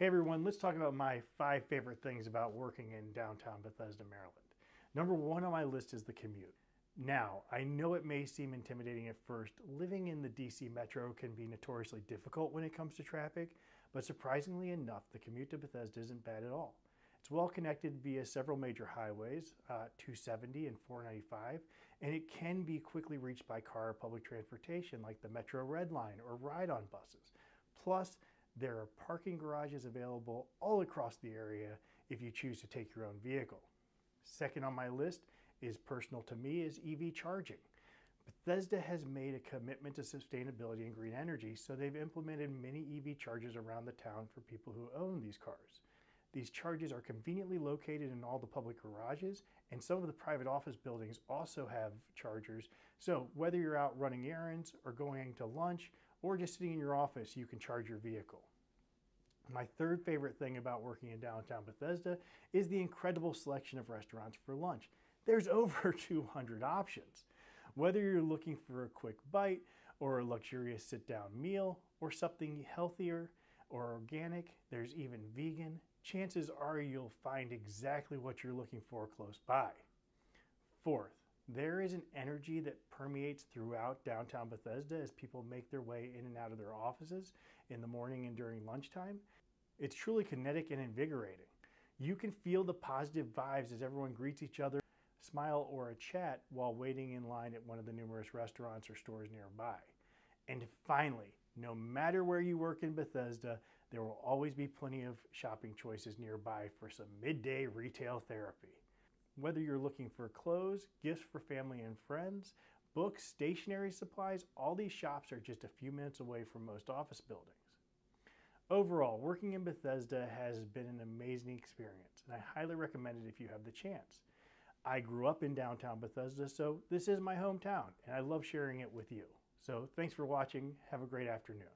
Hey everyone, let's talk about my five favorite things about working in downtown Bethesda, Maryland. Number one on my list is the commute. Now, I know it may seem intimidating at first. Living in the DC metro can be notoriously difficult when it comes to traffic, but surprisingly enough, the commute to Bethesda isn't bad at all. It's well connected via several major highways, uh, 270 and 495, and it can be quickly reached by car or public transportation like the Metro Red Line or ride-on buses. Plus, there are parking garages available all across the area if you choose to take your own vehicle. Second on my list is personal to me is EV charging. Bethesda has made a commitment to sustainability and green energy, so they've implemented many EV chargers around the town for people who own these cars. These chargers are conveniently located in all the public garages, and some of the private office buildings also have chargers. So whether you're out running errands or going to lunch or just sitting in your office, you can charge your vehicle. My third favorite thing about working in downtown Bethesda is the incredible selection of restaurants for lunch. There's over 200 options. Whether you're looking for a quick bite or a luxurious sit down meal or something healthier or organic, there's even vegan, chances are you'll find exactly what you're looking for close by. Fourth, there is an energy that permeates throughout downtown Bethesda as people make their way in and out of their offices in the morning and during lunchtime. It's truly kinetic and invigorating. You can feel the positive vibes as everyone greets each other, smile, or a chat while waiting in line at one of the numerous restaurants or stores nearby. And finally, no matter where you work in Bethesda, there will always be plenty of shopping choices nearby for some midday retail therapy. Whether you're looking for clothes, gifts for family and friends, books, stationery supplies, all these shops are just a few minutes away from most office buildings. Overall, working in Bethesda has been an amazing experience, and I highly recommend it if you have the chance. I grew up in downtown Bethesda, so this is my hometown, and I love sharing it with you. So thanks for watching. Have a great afternoon.